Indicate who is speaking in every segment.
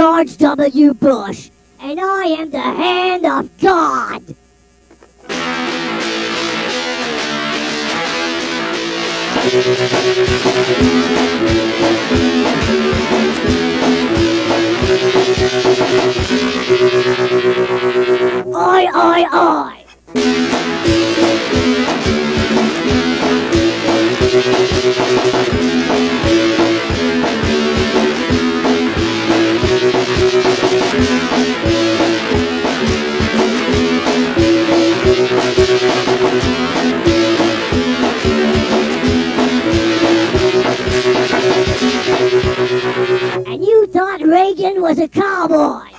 Speaker 1: George W. Bush, and I am the hand of God. Oi, oi, oi. Thought Reagan was a cowboy.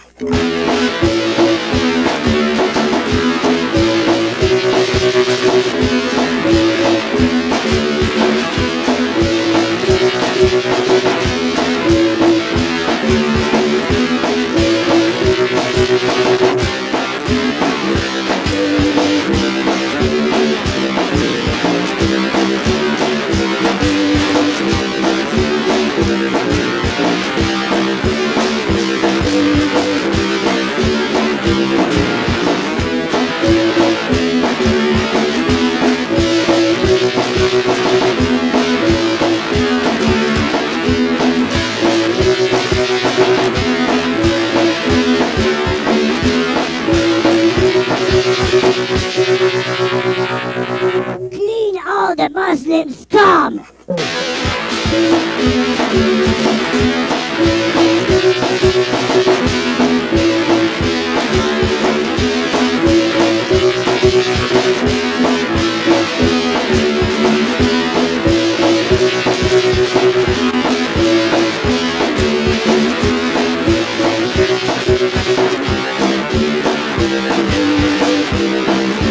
Speaker 1: The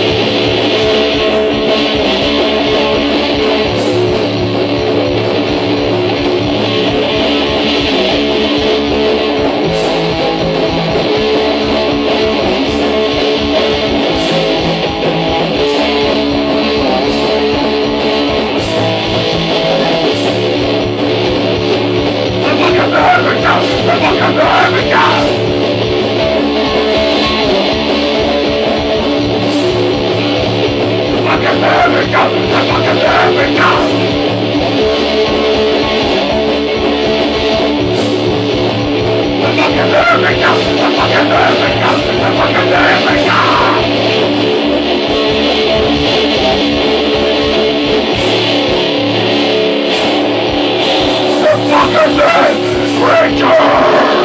Speaker 2: Fucking
Speaker 1: dead! Nature!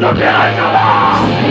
Speaker 1: Don't get it, come on!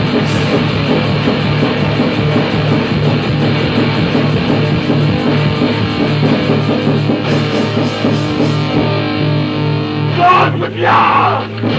Speaker 1: God mit you!